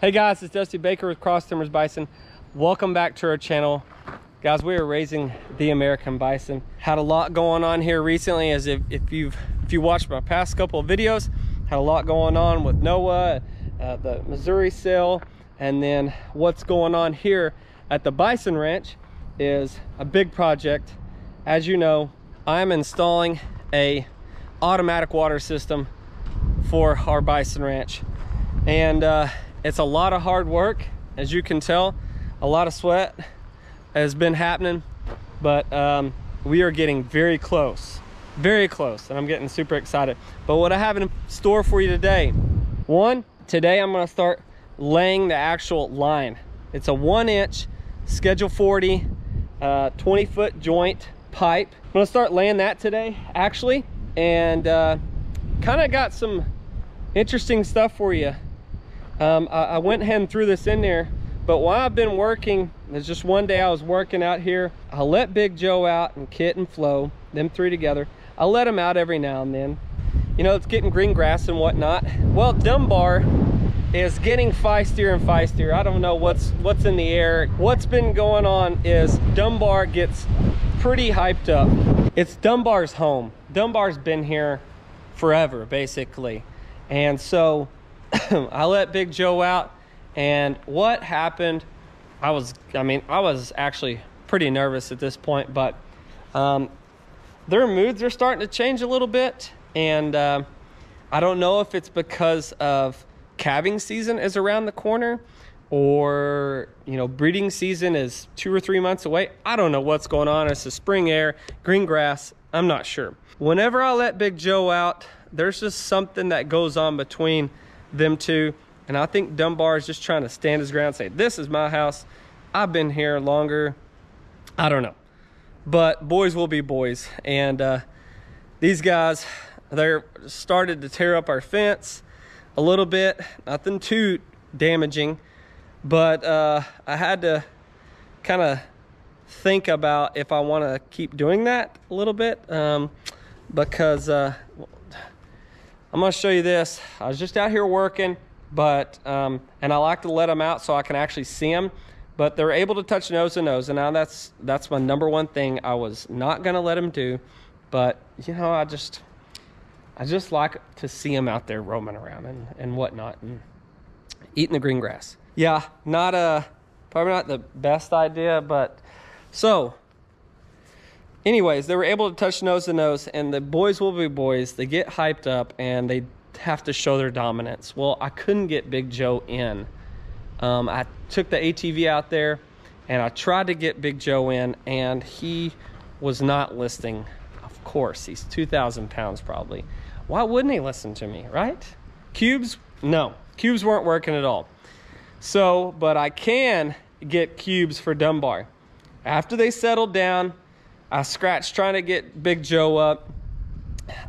Hey guys, it's Dusty Baker with Cross Timbers Bison. Welcome back to our channel. Guys, we are raising the American bison. Had a lot going on here recently as if, if you've if you watched my past couple of videos, had a lot going on with Noah, uh, the Missouri sale, and then what's going on here at the Bison Ranch is a big project. As you know, I'm installing a automatic water system for our Bison Ranch. And uh, it's a lot of hard work as you can tell. A lot of sweat has been happening but um, we are getting very close very close and i'm getting super excited. But what i have in store for you today one today i'm to start laying the actual line. It's a one inch schedule 40 uh, 20 foot joint pipe. I'm to start laying that today actually and uh, kind of got some interesting stuff for you um, I, I, went ahead and threw this in there but while I've been working there's just one day I was working out here. I let Big Joe out and Kit and Flo them three together. I let them out every now and then. You know it's getting green grass and whatnot. Well Dunbar is getting feistier and feistier. I don't know what's what's in the air. What's been going on is Dunbar gets pretty hyped up. It's Dunbar's home. Dunbar's been here forever basically. And so I let Big Joe out, and what happened? I was, I mean, I was actually pretty nervous at this point, but um, their moods are starting to change a little bit, and uh, I don't know if it's because of calving season is around the corner or you know breeding season is two or three months away. I don't know what's going on. It's the spring air green grass. I'm not sure. Whenever i let big joe out there's just something that goes on between them two. And I think Dunbar is just trying to stand his ground, say, this is my house. I've been here longer. I don't know. But boys will be boys. And uh, these guys, they're started to tear up our fence a little bit. Nothing too damaging. But uh, I had to kind of think about if I want to keep doing that a little bit. Um, because uh, I'm gonna show you this. I was just out here working, but, um, and I like to let them out so I can actually see them, but they're able to touch nose to nose. And now that's, that's my number one thing I was not gonna let them do. But, you know, I just, I just like to see them out there roaming around and, and whatnot and eating the green grass. Yeah, not a, probably not the best idea, but so anyways, they were able to touch nose to nose, and the boys will be boys. They get hyped up and they have to show their dominance. Well, I couldn't get Big Joe in. Um, I took the ATV out there and I tried to get Big Joe in, and he was not listening. Of course, he's 2,000 pounds probably. Why wouldn't he listen to me, right? Cubes? No, cubes weren't working at all. So, but I can get cubes for Dunbar. After they settled down, I scratched trying to get Big Joe up.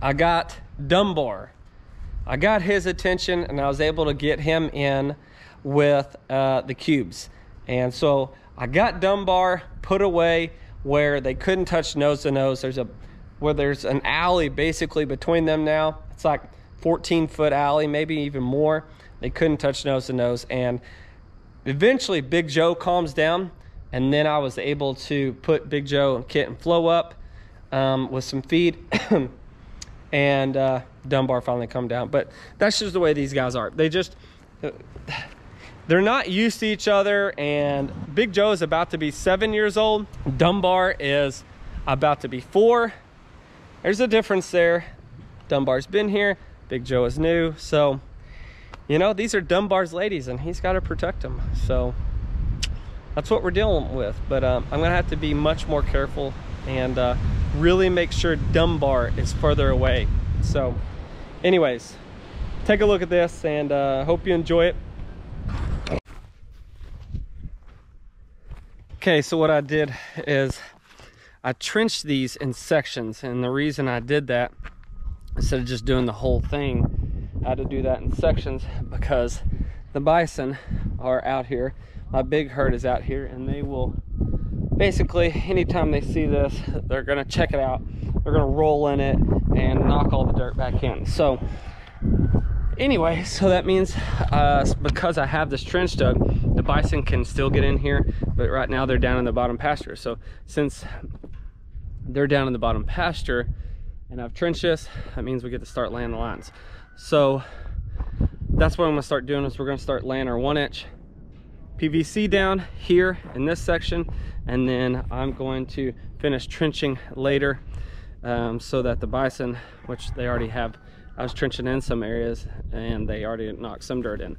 I got Dunbar. I got his attention and I was able to get him in with uh, the cubes. And so I got Dunbar put away where they couldn't touch nose to nose. There's a where there's an alley basically between them now. It's like 14 foot alley, maybe even more. They couldn't touch nose to nose. And eventually Big Joe calms down and then I was able to put Big Joe and Kit and Flo up um, with some feed. and uh, Dunbar finally come down. But that's just the way these guys are. They just, they're not used to each other. And Big Joe is about to be seven years old. Dunbar is about to be four. There's a difference there. Dunbar's been here. Big Joe is new. So, you know, these are Dunbar's ladies and he's got to protect them. So that's what we're dealing with. But um, I'm gonna have to be much more careful and uh, really make sure Dunbar is further away. So anyways, take a look at this and uh, hope you enjoy it. Okay, so what I did is I trenched these in sections and the reason I did that instead of just doing the whole thing I had to do that in sections because the bison are out here my big herd is out here and they will basically anytime they see this they're gonna check it out they're gonna roll in it and knock all the dirt back in so anyway, so that means uh, because I have this trench dug, the bison can still get in here, but right now they're down in the bottom pasture. So since they're down in the bottom pasture and I've trenched this, that means we get to start laying the lines. So that's what I'm gonna start doing is we're gonna start laying our one inch PVC down here in this section and then I'm going to finish trenching later um, so that the bison, which they already have, I was trenching in some areas and they already knocked some dirt in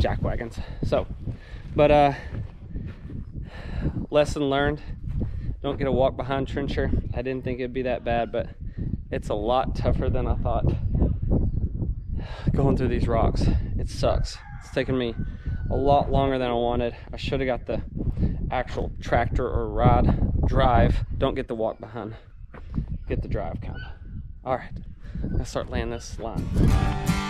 jack wagons. So, but uh, lesson learned, don't get a walk behind trencher. I didn't think it'd be that bad, but it's a lot tougher than I thought going through these rocks. It sucks. It's taken me a lot longer than I wanted. I should have got the actual tractor or rod drive. Don't get the walk behind. Get the drive kind. All right, let's start laying this line.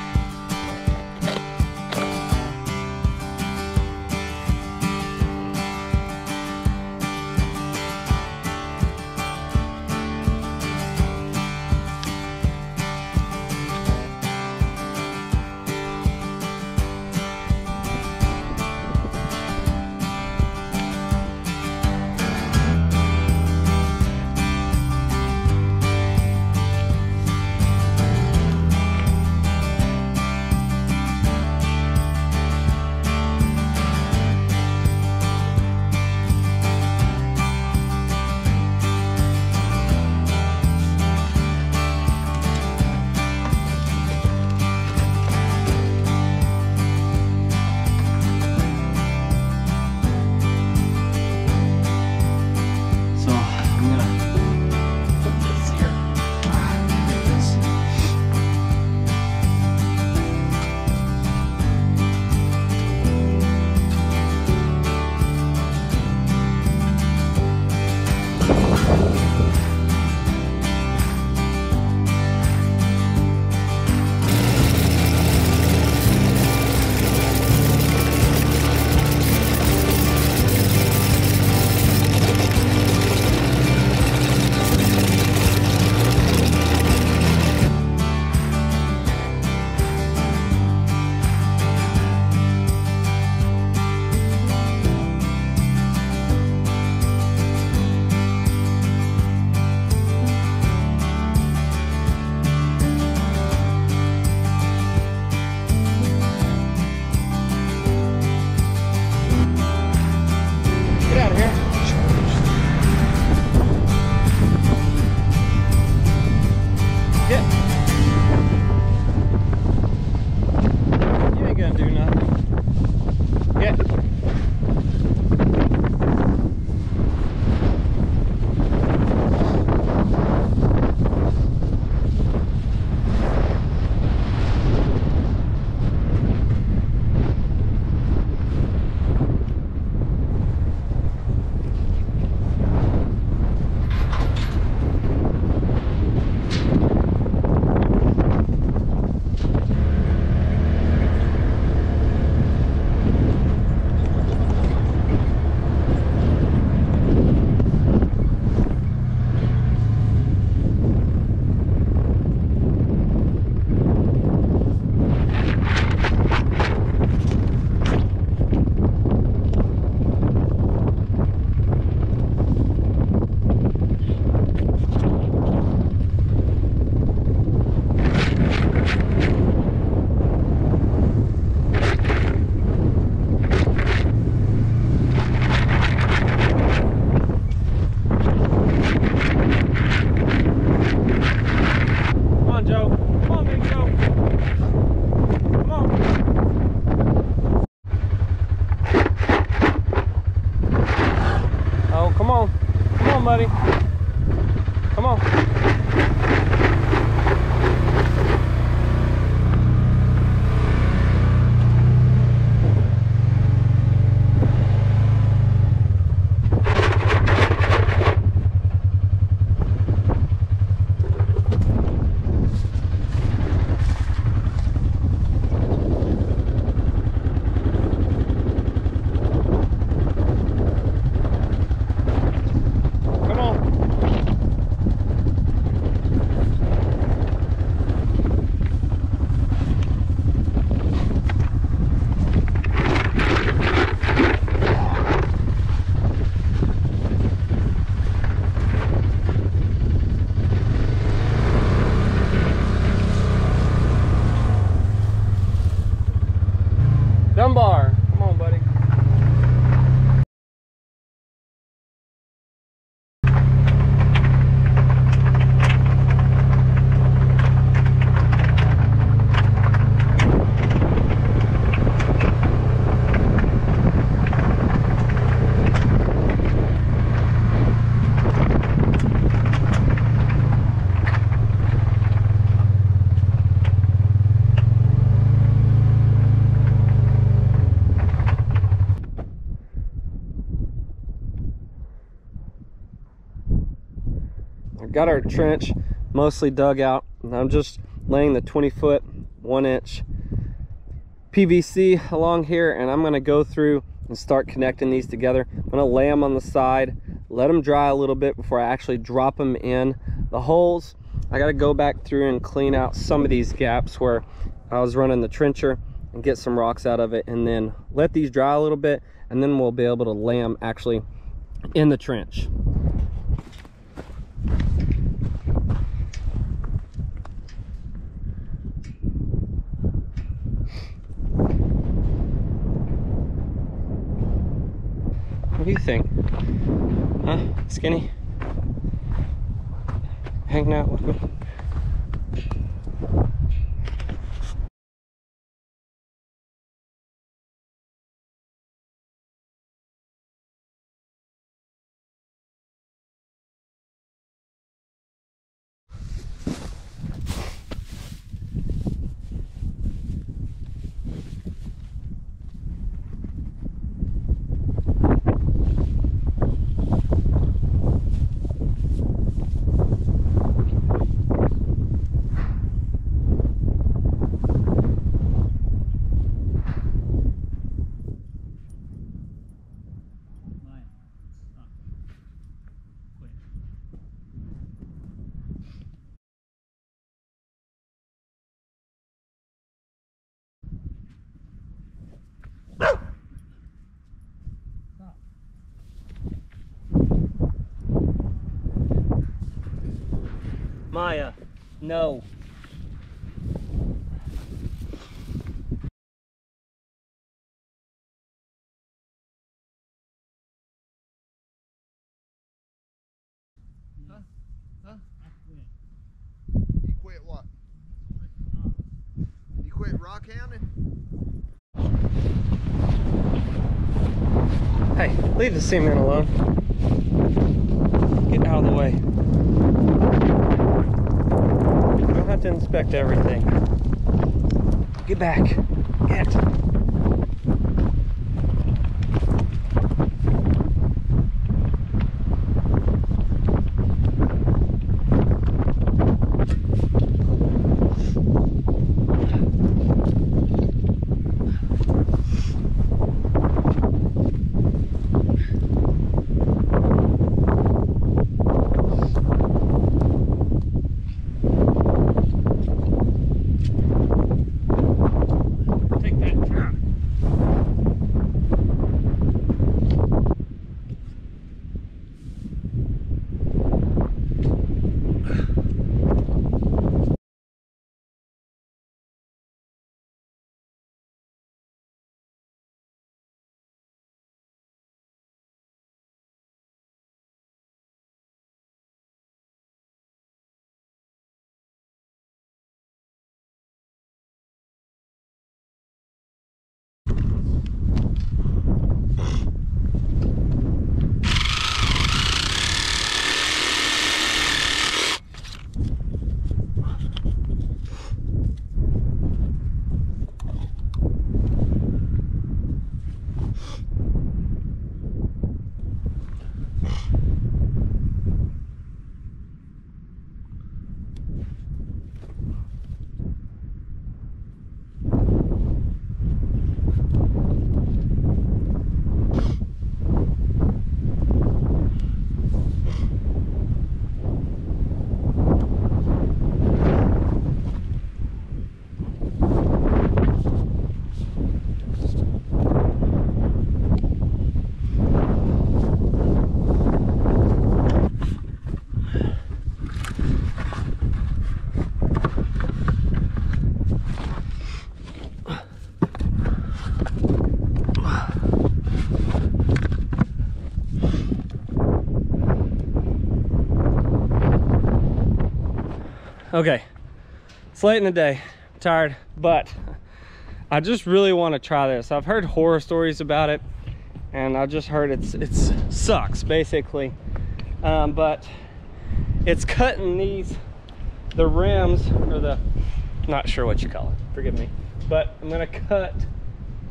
Got our trench mostly dug out. And I'm just laying the 20 foot, one inch PVC along here and I'm gonna go through and start connecting these together. I'm gonna lay them on the side, let them dry a little bit before I actually drop them in. The holes, I gotta go back through and clean out some of these gaps where I was running the trencher and get some rocks out of it and then let these dry a little bit and then we'll be able to lay them actually in the trench. Think? Huh? Skinny? Hanging out with me? Maya, no. You quit what? You quit rock hounding? Hey, leave the cement alone. Get out of the way. Have to inspect everything. Get back. Get. Okay, it's late in the day, I'm tired, but I just really want to try this. I've heard horror stories about it, and I just heard it's it's sucks basically. Um, but it's cutting these the rims or the not sure what you call it. Forgive me, but I'm gonna cut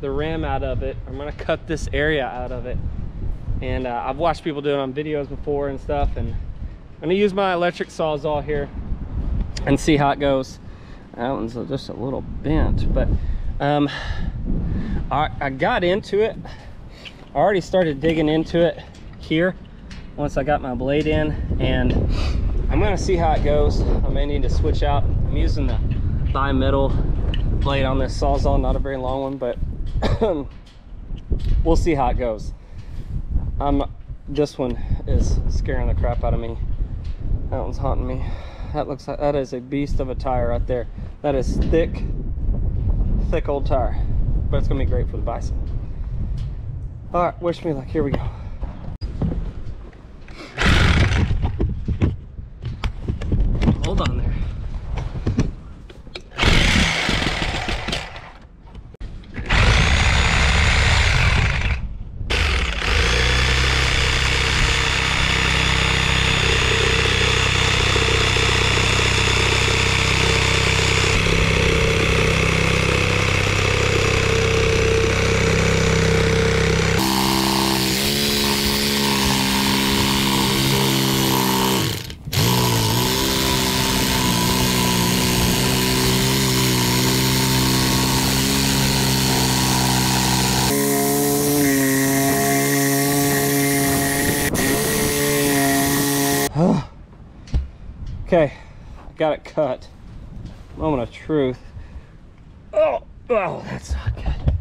the rim out of it. I'm gonna cut this area out of it, and uh, I've watched people do it on videos before and stuff, and I'm gonna use my electric sawzall here and see how it goes. That one's just a little bent, but um, I, I got into it. I already started digging into it here once I got my blade in and I'm gonna see how it goes. I may need to switch out. I'm using the bi-metal blade on this sawzall, not a very long one, but we'll see how it goes. Um, this one is scaring the crap out of me. That one's haunting me. That looks like, that is a beast of a tire right there. That is thick, thick old tire, but it's gonna be great for the bison. All right, wish me luck, here we go. Hold on there. Okay, I got it cut. Moment of truth. Oh, oh, that's not good.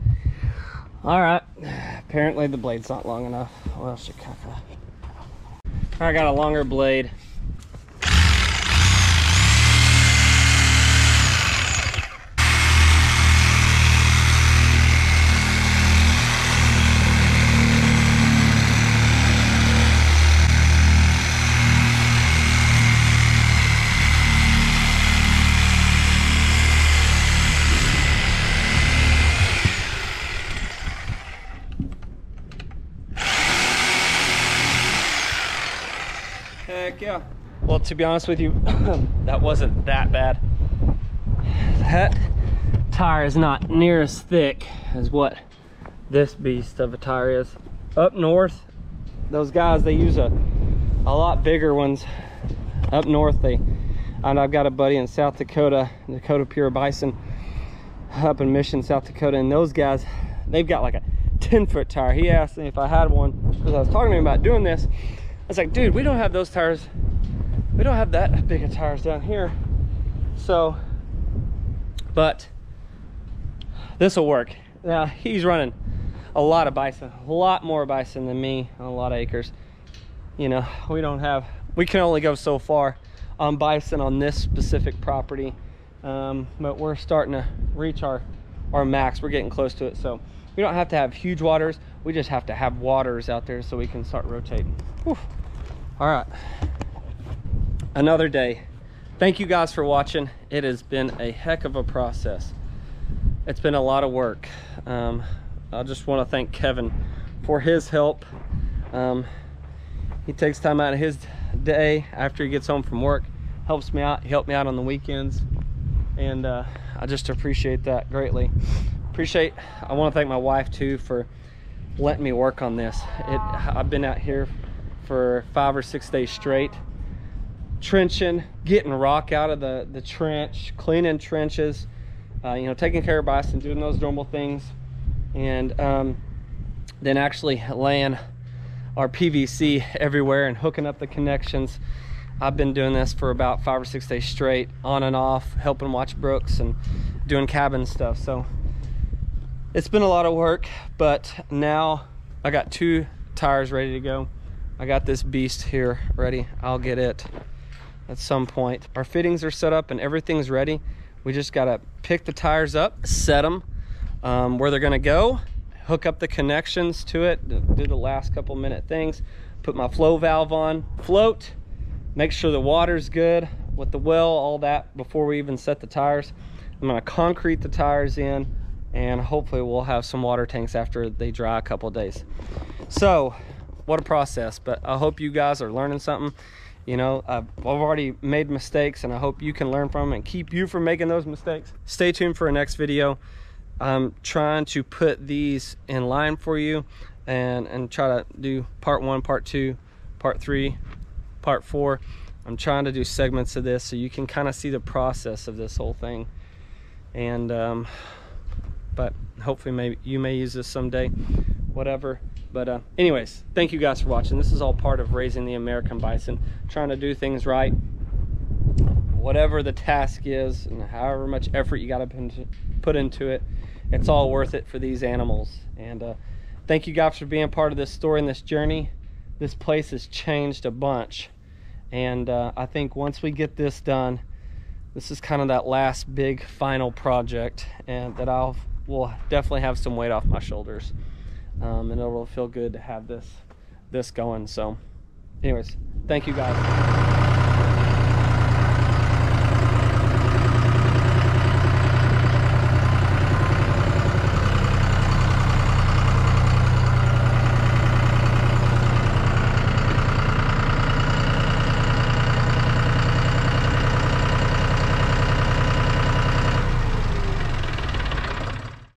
All right, apparently the blade's not long enough. Well, shikaka. I got a longer blade. Heck yeah. Well, to be honest with you, that wasn't that bad. That tire is not near as thick as what this beast of a tire is. Up north, those guys, they use a, a lot bigger ones. Up north, they, and I've got a buddy in South Dakota, Dakota Pure Bison, up in Mission, South Dakota, and those guys, they've got like a 10 foot tire. He asked me if I had one, because I was talking to him about doing this. I was like, dude, we don't have those tires. We don't have that big of tires down here. So, but this will work. Now, he's running a lot of bison, a lot more bison than me on a lot of acres. You know, we don't have, we can only go so far on bison on this specific property. Um, but we're starting to reach our, our max. We're getting close to it. So we don't have to have huge waters. We just have to have waters out there so we can start rotating. Whew. All right, another day. Thank you guys for watching. It has been a heck of a process. It's been a lot of work. Um, I just want to thank Kevin for his help. Um, he takes time out of his day after he gets home from work, helps me out. He helped me out on the weekends, and uh, I just appreciate that greatly. Appreciate. I want to thank my wife too for letting me work on this. It. I've been out here for five or six days straight trenching getting rock out of the the trench cleaning trenches uh, you know taking care of bison doing those normal things. And um, then actually laying our pvc everywhere and hooking up the connections. I've been doing this for about five or six days straight on and off helping watch brooks and doing cabin stuff. So it's been a lot of work but now i got two tires ready to go. I got this beast here. Ready. I'll get it at some point. Our fittings are set up and everything's ready. We just gotta pick the tires up, set them um, where they're gonna go, hook up the connections to it, do the last couple minute things, put my flow valve on, float, make sure the water's good, with the well, all that before we even set the tires. I'm gonna concrete the tires in and hopefully we'll have some water tanks after they dry a couple days. So, what a process, but I hope you guys are learning something. You know, I've, already made mistakes and I hope you can learn from them and keep you from making those mistakes. Stay tuned for a next video. I'm trying to put these in line for you and, and try to do part one, part two, part three, part four. I'm trying to do segments of this so you can kind of see the process of this whole thing. And, um, but hopefully maybe you may use this someday, whatever. But uh, anyways, thank you guys for watching. This is all part of raising the American bison, trying to do things right. Whatever the task is and however much effort you got to put into it, it's all worth it for these animals. And uh, thank you guys for being part of this story and this journey. This place has changed a bunch. And uh, I think once we get this done, this is kind of that last big final project and that I'll will definitely have some weight off my shoulders um, and it'll feel good to have this this going. So anyways thank you guys